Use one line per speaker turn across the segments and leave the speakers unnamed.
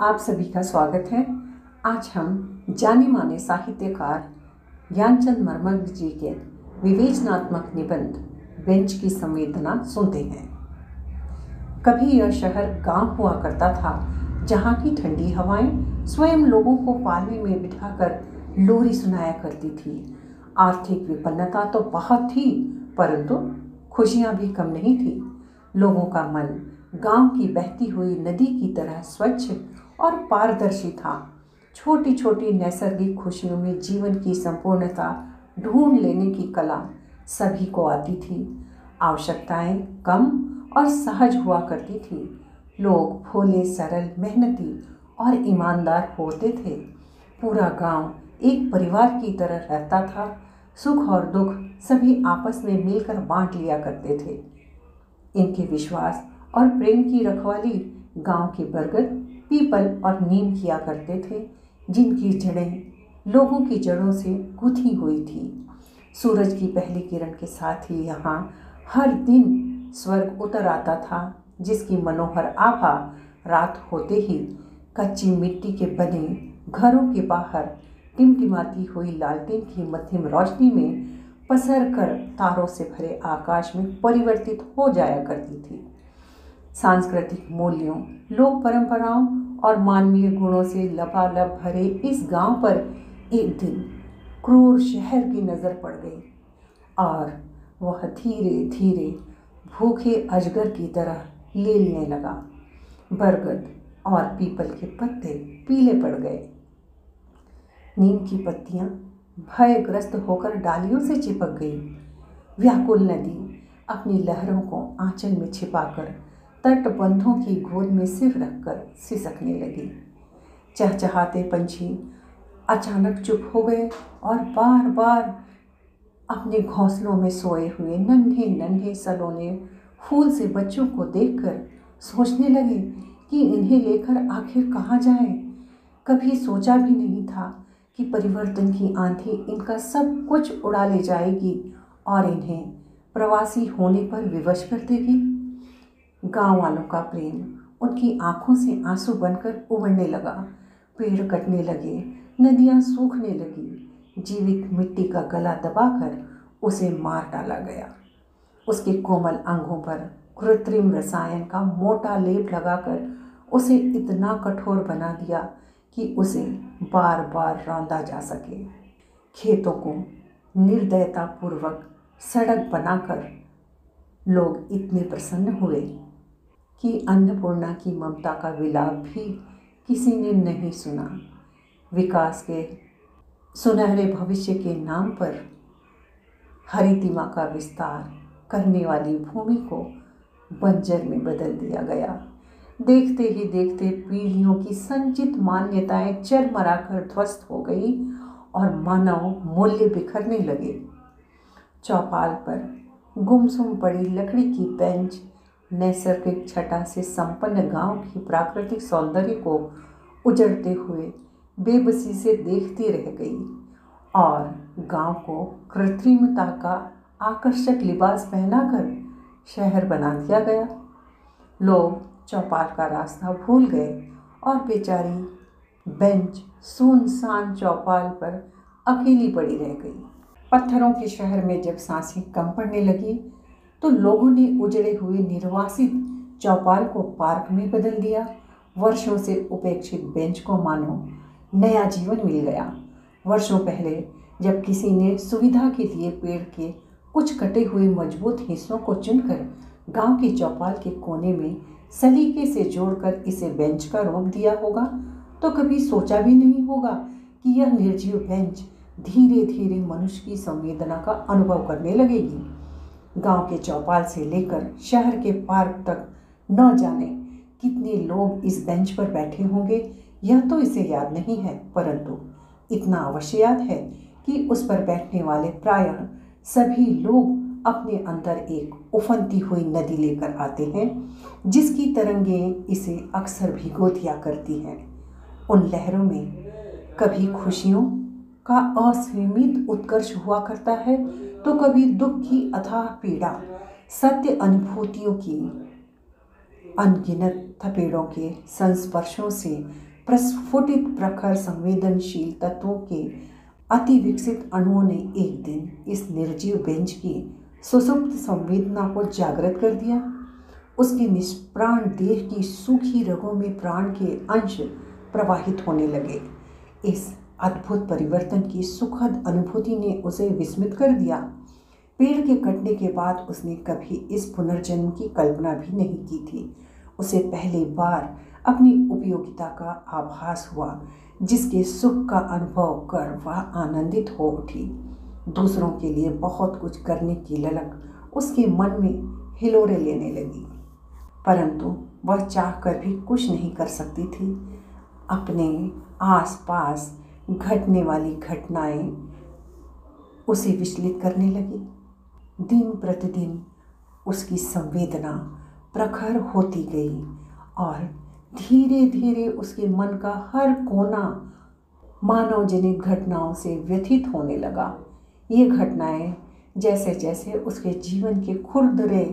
आप सभी का स्वागत है। आज हम जाने माने साहित्यकार ज्ञानचंद मरमल जी के विवेचनात्मक निबंध, बेंच की संवेदना सुनते हैं। कभी यह शहर गाँव हुआ करता था, जहाँ की ठंडी हवाएँ स्वयं लोगों को पालने में बिठाकर लोरी सुनाया करती थी। आर्थिक विपन्नता तो बहुत थी, परंतु खुशियाँ भी कम नहीं थी। लोगों का मन गाँव की बहती हुई नदी की तरह स्वच्छ और पारदर्शी था। छोटी छोटी नैसर्गिक खुशियों में जीवन की संपूर्णता ढूंढ लेने की कला सभी को आती थी। आवश्यकताएँ कम और सहज हुआ करती थी। लोग भोले, सरल, मेहनती और ईमानदार होते थे। पूरा गाँव एक परिवार की तरह रहता था। सुख और दुख सभी आपस में मिलकर बांट लिया करते थे। इनके विश्वास और प्रेम की रखवाली गाँव के बरगद पीपल और नीम किया करते थे, जिनकी जड़ें लोगों की जड़ों से गुथी हुई थी। सूरज की पहली किरण के साथ ही यहाँ हर दिन स्वर्ग उतर आता था, जिसकी मनोहर आभा रात होते ही कच्ची मिट्टी के बने घरों के बाहर टिमटिमाती हुई लालटेन की मध्यम रोशनी में पसर कर तारों से भरे आकाश में परिवर्तित हो जाया करती थी। सांस्कृतिक मूल्यों, लोक परंपराओं और मानवीय गुणों से लबालब भरे इस गाँव पर एक दिन क्रूर शहर की नज़र पड़ गई और वह धीरे धीरे भूखे अजगर की तरह लेलने लगा। बरगद और पीपल के पत्ते पीले पड़ गए। नीम की पत्तियाँ भयग्रस्त होकर डालियों से चिपक गई। व्याकुल नदी अपनी लहरों को आंचल में छिपाकर तटबंधों की गोद में सिर रखकर सिसकने लगी चहचहाते पंछी अचानक चुप हो गए और बार बार अपने घोंसलों में सोए हुए नन्हे नन्हे सलोने फूल से बच्चों को देखकर सोचने लगे कि इन्हें लेकर आखिर कहाँ जाएँ? कभी सोचा भी नहीं था कि परिवर्तन की आंधी इनका सब कुछ उड़ा ले जाएगी और इन्हें प्रवासी होने पर विवश कर देगी गाँव वालों का प्रेम। उनकी आँखों से आँसू बनकर उबड़ने लगा। पेड़ कटने लगे, नदियाँ सूखने लगी। जीवित मिट्टी का गला दबाकर उसे मार डाला गया। उसके कोमल अंगों पर कृत्रिम रसायन का मोटा लेप लगाकर उसे इतना कठोर बना दिया कि उसे बार बार रौंदा जा सके। खेतों को निर्दयतापूर्वक सड़क बनाकर लोग इतने प्रसन्न हुए। कि अन्नपूर्णा की ममता का विलाप भी किसी ने नहीं सुना। विकास के सुनहरे भविष्य के नाम पर हरितिमा का विस्तार करने वाली भूमि को बंजर में बदल दिया गया। देखते ही देखते पीढ़ियों की संचित मान्यताएँ चरमराकर ध्वस्त हो गई और मानव मूल्य बिखरने लगे। चौपाल पर गुमसुम पड़ी लकड़ी की बेंच नैसर्गिक छटा से संपन्न गाँव की प्राकृतिक सौंदर्य को उजड़ते हुए बेबसी से देखती रह गई और गाँव को कृत्रिमता का आकर्षक लिबास पहनाकर शहर बना दिया गया। लोग चौपाल का रास्ता भूल गए और बेचारी बेंच, सुनसान चौपाल पर अकेली पड़ी रह गई। पत्थरों के शहर में जब साँसें कम पड़ने लगी तो लोगों ने उजड़े हुए निर्वासित चौपाल को पार्क में बदल दिया। वर्षों से उपेक्षित बेंच को मानो, नया जीवन मिल गया। वर्षों पहले, जब किसी ने सुविधा के लिए पेड़ के कुछ कटे हुए मज़बूत हिस्सों को चुनकर गाँव की चौपाल के कोने में सलीके से जोड़कर इसे बेंच का रूप दिया होगा तो कभी सोचा भी नहीं होगा कि यह निर्जीव बेंच धीरे धीरे मनुष्य की संवेदना का अनुभव करने लगेगी। गाँव के चौपाल से लेकर शहर के पार्क तक न जाने कितने लोग इस बेंच पर बैठे होंगे, यह तो इसे याद नहीं है, परंतु इतना अवश्य याद है कि उस पर बैठने वाले प्रायः सभी लोग अपने अंदर एक उफनती हुई नदी लेकर आते हैं, जिसकी तरंगें इसे अक्सर भिगो दिया करती हैं। उन लहरों में कभी खुशियों का असीमित उत्कर्ष हुआ करता है तो कभी दुख की अथाह पीड़ा सत्य अनुभूतियों की, अनगिनत थपेड़ों के संस्पर्शों से प्रस्फुटित प्रखर संवेदनशील तत्वों के अति विकसित अणुओं ने एक दिन इस निर्जीव बेंच की सुसुप्त संवेदना को जागृत कर दिया। उसके निष्प्राण देह की सूखी रगों में प्राण के अंश प्रवाहित होने लगे। इस अद्भुत परिवर्तन की सुखद अनुभूति ने उसे विस्मित कर दिया। पेड़ के कटने के बाद उसने कभी इस पुनर्जन्म की कल्पना भी नहीं की थी। उसे पहली बार अपनी उपयोगिता का आभास हुआ, जिसके सुख का अनुभव कर वह आनंदित हो उठी। दूसरों के लिए बहुत कुछ करने की ललक उसके मन में हिलोरे लेने लगी। परंतु वह चाह कर भी कुछ नहीं कर सकती थी। अपने आसपास घटने वाली घटनाएँ उसे विचलित करने लगी। दिन प्रतिदिन उसकी संवेदना प्रखर होती गई और धीरे धीरे उसके मन का हर कोना मानव जनित घटनाओं से व्यथित होने लगा। ये घटनाएँ जैसे जैसे उसके जीवन के खुरदरे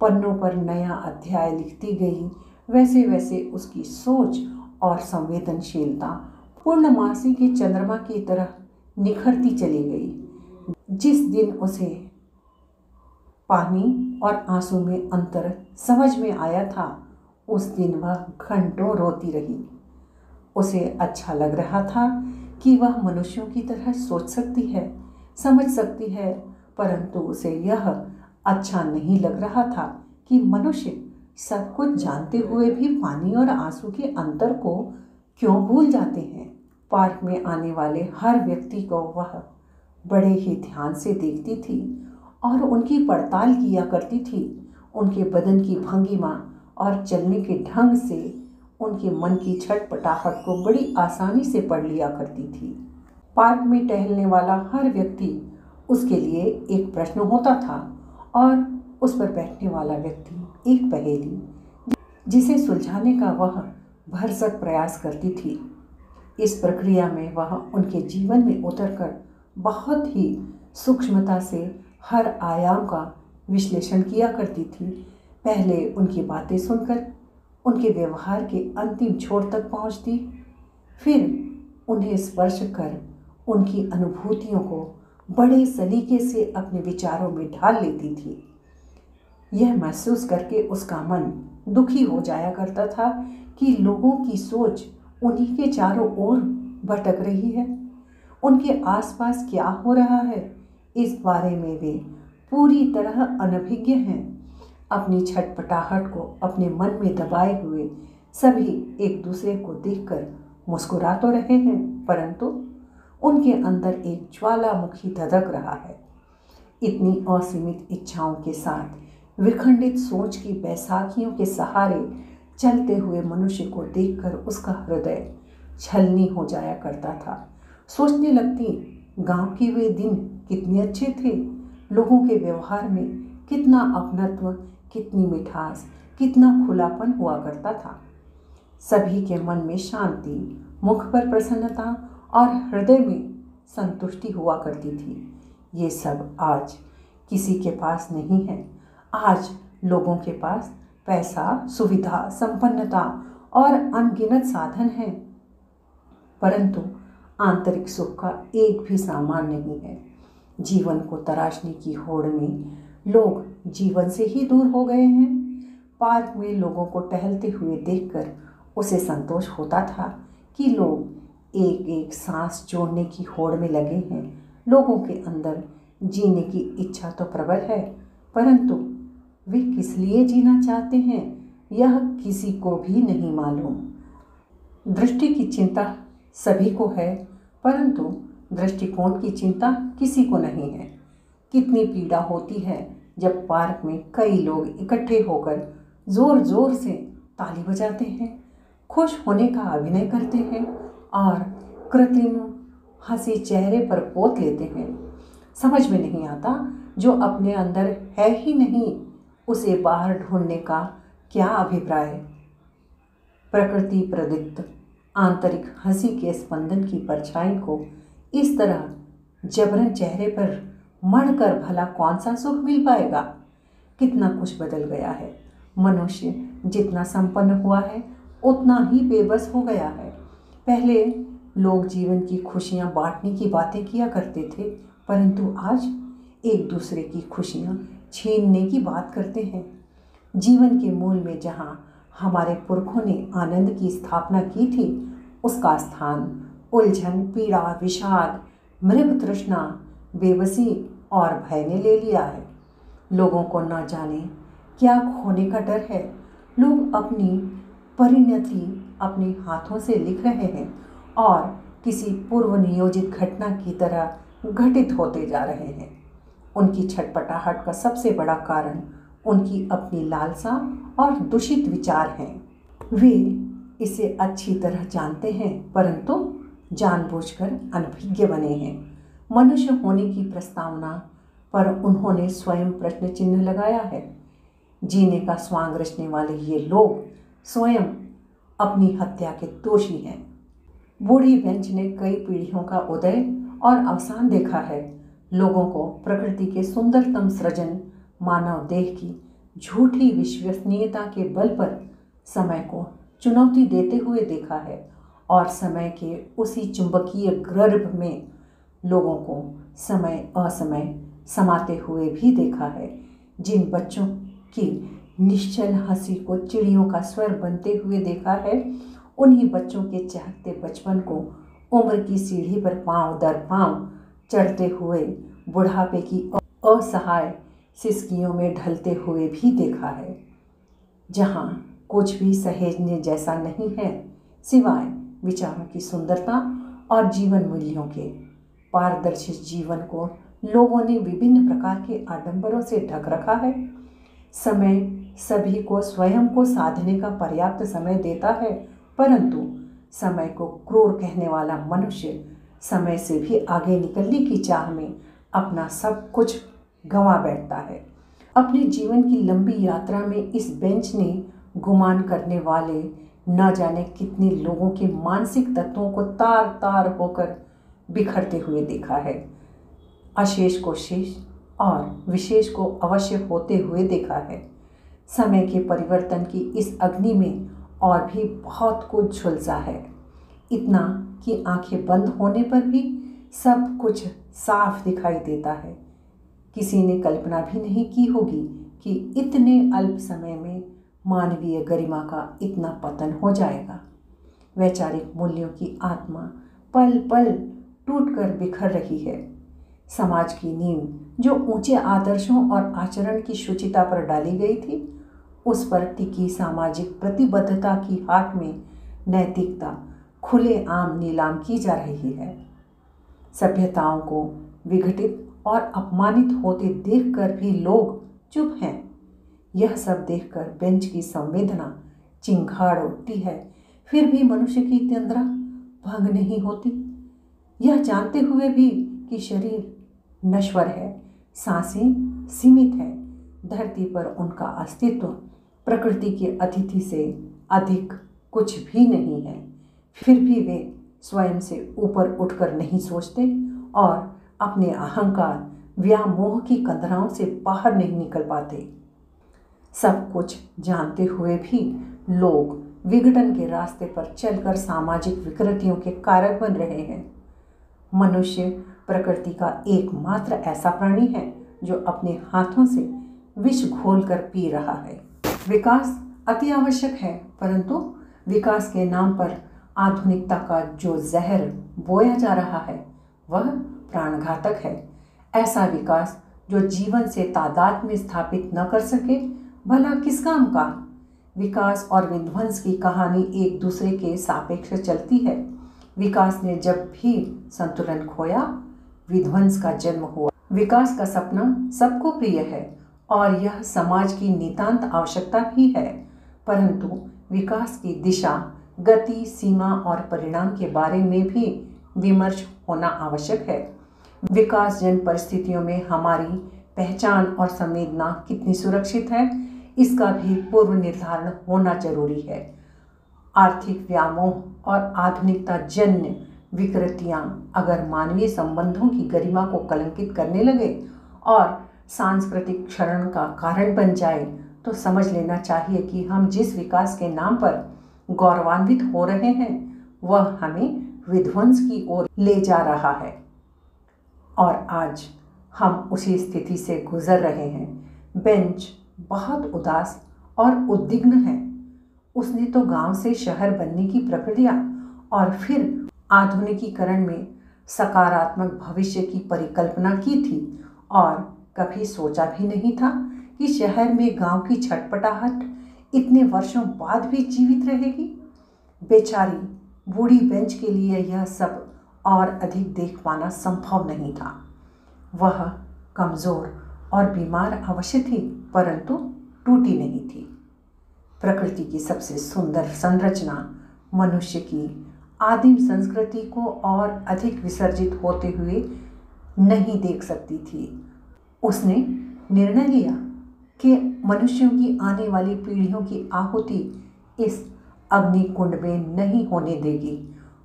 पन्नों पर नया अध्याय लिखती गई वैसे वैसे उसकी सोच और संवेदनशीलता पूर्णमासी के चंद्रमा की तरह निखरती चली गई। जिस दिन उसे पानी और आँसू में अंतर समझ में आया था, उस दिन वह घंटों रोती रही। उसे अच्छा लग रहा था कि वह मनुष्यों की तरह सोच सकती है, समझ सकती है, परंतु उसे यह अच्छा नहीं लग रहा था कि मनुष्य सब कुछ जानते हुए भी पानी और आँसू के अंतर को क्यों भूल जाते हैं? पार्क में आने वाले हर व्यक्ति को वह बड़े ही ध्यान से देखती थी और उनकी पड़ताल किया करती थी। उनके बदन की भंगिमा और चलने के ढंग से उनके मन की छटपटाहट को बड़ी आसानी से पढ़ लिया करती थी। पार्क में टहलने वाला हर व्यक्ति उसके लिए एक प्रश्न होता था और उस पर बैठने वाला व्यक्ति एक पहेली, जिसे सुलझाने का वह भरसक प्रयास करती थी। इस प्रक्रिया में वह उनके जीवन में उतरकर बहुत ही सूक्ष्मता से हर आयाम का विश्लेषण किया करती थी। पहले उनकी बातें सुनकर, उनके व्यवहार के अंतिम छोर तक पहुँचती, फिर उन्हें स्पर्श कर उनकी अनुभूतियों को बड़े सलीके से अपने विचारों में ढाल लेती थी। यह महसूस करके उसका मन दुखी हो जाया करता था कि लोगों की सोच उन्हीं के चारों ओर भटक रही है। उनके आसपास क्या हो रहा है, इस बारे में वे पूरी तरह अनभिज्ञ हैं। अपनी छटपटाहट को अपने मन में दबाए हुए सभी एक दूसरे को देखकर मुस्कुरा तो रहे हैं, परंतु उनके अंदर एक ज्वालामुखी धधक रहा है। इतनी असीमित इच्छाओं के साथ विखंडित सोच की बैसाखियों के सहारे चलते हुए मनुष्य को देखकर उसका हृदय छलनी हो जाया करता था। सोचने लगती, गाँव के वे दिन कितने अच्छे थे। लोगों के व्यवहार में कितना अपनत्व कितनी मिठास, कितना खुलापन हुआ करता था। सभी के मन में शांति, मुख पर प्रसन्नता और हृदय में संतुष्टि हुआ करती थी। ये सब आज किसी के पास नहीं है। आज लोगों के पास पैसा, सुविधा, संपन्नता और अनगिनत साधन हैं। परंतु आंतरिक सुख का एक भी सामान नहीं है। जीवन को तराशने की होड़ में लोग जीवन से ही दूर हो गए हैं। पार्क में लोगों को टहलते हुए देखकर उसे संतोष होता था कि लोग एक एक सांस जोड़ने की होड़ में लगे हैं। लोगों के अंदर जीने की इच्छा तो प्रबल है, परंतु वे किस लिए जीना चाहते हैं, यह किसी को भी नहीं मालूम। दृष्टि की चिंता सभी को है, परंतु दृष्टिकोण की चिंता किसी को नहीं है। कितनी पीड़ा होती है जब पार्क में कई लोग इकट्ठे होकर ज़ोर ज़ोर से ताली बजाते हैं, खुश होने का अभिनय करते हैं और कृत्रिम, हँसी चेहरे पर पोत लेते हैं। समझ में नहीं आता जो अपने अंदर है ही नहीं। उसे बाहर ढूँढने का क्या अभिप्राय? प्रकृति प्रदत्त आंतरिक हँसी के स्पंदन की परछाई को इस तरह जबरन चेहरे पर मढ़कर भला कौन सा सुख मिल पाएगा? कितना कुछ बदल गया है। मनुष्य जितना संपन्न हुआ है, उतना ही बेबस हो गया है। पहले लोग जीवन की खुशियाँ बांटने की बातें किया करते थे, परंतु आज एक दूसरे की खुशियाँ छीनने की बात करते हैं। जीवन के मूल में जहाँ हमारे पुरखों ने आनंद की स्थापना की थी, उसका स्थान उलझन, पीड़ा, विषाद, मृग तृष्णा, बेबसी और भय ने ले लिया है। लोगों को न जाने क्या खोने का डर है। लोग अपनी परिणति अपने हाथों से लिख रहे हैं और किसी पूर्व नियोजित घटना की तरह घटित होते जा रहे हैं। उनकी छटपटाहट का सबसे बड़ा कारण उनकी अपनी लालसा और दूषित विचार हैं। वे इसे अच्छी तरह जानते हैं, परंतु जानबूझकर अनभिज्ञ बने हैं। मनुष्य होने की प्रस्तावना पर उन्होंने स्वयं प्रश्न चिन्ह लगाया है। जीने का स्वांग रचने वाले ये लोग स्वयं अपनी हत्या के दोषी हैं। बूढ़ी बेंच ने कई पीढ़ियों का उदय और अवसान देखा है। लोगों को प्रकृति के सुंदरतम सृजन, मानव देह की झूठी विश्वसनीयता के बल पर समय को चुनौती देते हुए देखा है और समय के उसी चुंबकीय गर्भ में लोगों को समय असमय समाते हुए भी देखा है। जिन बच्चों की निश्चल हँसी को चिड़ियों का स्वर बनते हुए देखा है, उन्हीं बच्चों के चहकते बचपन को उम्र की सीढ़ी पर पाँव दर पाँव चढ़ते हुए बुढ़ापे की असहाय सिस्कियों में ढलते हुए भी देखा है। जहाँ कुछ भी सहेजने जैसा नहीं है, सिवाय विचारों की सुंदरता और जीवन मूल्यों के। पारदर्शी जीवन को लोगों ने विभिन्न प्रकार के आडंबरों से ढक रखा है। समय सभी को स्वयं को साधने का पर्याप्त समय देता है, परंतु समय को क्रूर कहने वाला मनुष्य समय से भी आगे निकलने की चाह में अपना सब कुछ गंवा बैठता है। अपने जीवन की लंबी यात्रा में इस बेंच ने गुमान करने वाले, न जाने कितने लोगों के मानसिक तत्वों को तार तार होकर बिखरते हुए देखा है। अशेष को शेष और विशेष को अवश्य होते हुए देखा है। समय के परिवर्तन की इस अग्नि में और भी बहुत कुछ झुलसा है। इतना कि आँखें बंद होने पर भी सब कुछ साफ़ दिखाई देता है। किसी ने कल्पना भी नहीं की होगी कि इतने अल्प समय में मानवीय गरिमा का इतना पतन हो जाएगा। वैचारिक मूल्यों की आत्मा पल पल टूटकर बिखर रही है। समाज की नींव जो ऊँचे आदर्शों और आचरण की शुचिता पर डाली गई थी, उस पर टिकी सामाजिक प्रतिबद्धता की हाट में नैतिकता खुले आम नीलाम की जा रही है। सभ्यताओं को विघटित और अपमानित होते देखकर भी लोग चुप हैं। यह सब देखकर बेंच की संवेदना चिंघाड़ उठती है। फिर भी मनुष्य की तंद्रा भंग नहीं होती। यह जानते हुए भी कि शरीर नश्वर है, साँसें सीमित है। धरती पर उनका अस्तित्व प्रकृति के अतिथि से अधिक कुछ भी नहीं है। फिर भी वे स्वयं से ऊपर उठकर नहीं सोचते और अपने अहंकार, व्यामोह की कंदराओं से बाहर नहीं निकल पाते। सब कुछ जानते हुए भी लोग विघटन के रास्ते पर चलकर सामाजिक विकृतियों के कारक बन रहे हैं। मनुष्य प्रकृति का एकमात्र ऐसा प्राणी है जो अपने हाथों से विष घोल कर पी रहा है। विकास अति आवश्यक है, परंतु विकास के नाम पर आधुनिकता का जो जहर बोया जा रहा है, वह प्राणघातक है। ऐसा विकास जो जीवन से तादाद में स्थापित न कर सके, भला किस काम का? विकास और विध्वंस की कहानी एक दूसरे के सापेक्ष चलती है। विकास ने जब भी संतुलन खोया, विध्वंस का जन्म हुआ। विकास का सपना सबको प्रिय है और यह समाज की नितांत आवश्यकता भी है। परंतु विकास की दिशा गति, सीमा और परिणाम के बारे में भी विमर्श होना आवश्यक है। विकास जन परिस्थितियों में हमारी पहचान और संवेदना कितनी सुरक्षित है, इसका भी पूर्व निर्धारण होना ज़रूरी है। आर्थिक व्यामोह और आधुनिकता जन्य विकृतियाँ अगर मानवीय संबंधों की गरिमा को कलंकित करने लगे और सांस्कृतिक क्षरण का कारण बन जाए तो समझ लेना चाहिए कि हम जिस विकास के नाम पर गौरवान्वित हो रहे हैं। वह हमें विध्वंस की ओर ले जा रहा है। और आज हम उसी स्थिति से गुजर रहे हैं। बेंच बहुत उदास और उद्विग्न है। उसने तो गाँव से शहर बनने की प्रक्रिया और फिर आधुनिकीकरण में सकारात्मक भविष्य की परिकल्पना की थी और कभी सोचा भी नहीं था कि शहर में गाँव की छटपटाहट इतने वर्षों बाद भी जीवित रहेगी? बेचारी बूढ़ी बेंच के लिए यह सब और अधिक देख पाना संभव नहीं था। वह कमज़ोर और बीमार अवश्य थी, परंतु टूटी नहीं थी। प्रकृति की सबसे सुंदर संरचना मनुष्य की आदिम संस्कृति को और अधिक विसर्जित होते हुए नहीं देख सकती थी। उसने निर्णय लिया। कि मनुष्यों की आने वाली पीढ़ियों की आहुति इस अग्नि कुंड में नहीं होने देगी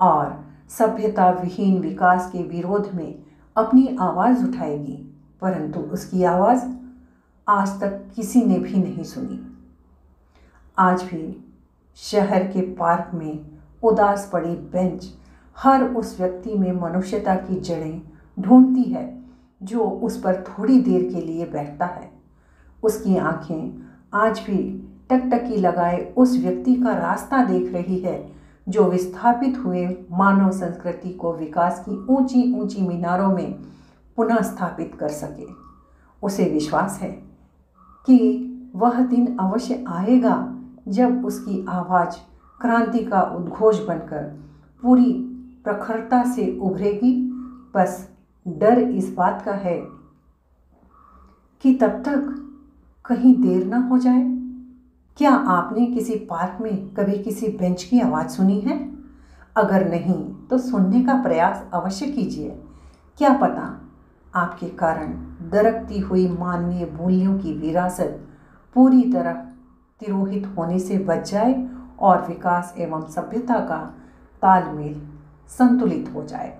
और सभ्यता विहीन विकास के विरोध में अपनी आवाज़ उठाएगी, परंतु उसकी आवाज़ आज तक किसी ने भी नहीं सुनी। आज भी शहर के पार्क में उदास पड़ी बेंच हर उस व्यक्ति में मनुष्यता की जड़ें ढूंढती है, जो उस पर थोड़ी देर के लिए बैठता है। उसकी आँखें आज भी टकटकी लगाए उस व्यक्ति का रास्ता देख रही है, जो विस्थापित हुए मानव संस्कृति को विकास की ऊँची ऊँची मीनारों में पुनः स्थापित कर सके। उसे विश्वास है कि वह दिन अवश्य आएगा जब उसकी आवाज़ क्रांति का उद्घोष बनकर पूरी प्रखरता से उभरेगी। बस डर इस बात का है कि तब तक कहीं देर ना हो जाए? क्या आपने किसी पार्क में कभी किसी बेंच की आवाज़ सुनी है? अगर नहीं तो सुनने का प्रयास अवश्य कीजिए। क्या पता आपके कारण दरकती हुई मानवीय मूल्यों की विरासत पूरी तरह तिरोहित होने से बच जाए और विकास एवं सभ्यता का तालमेल संतुलित हो जाए।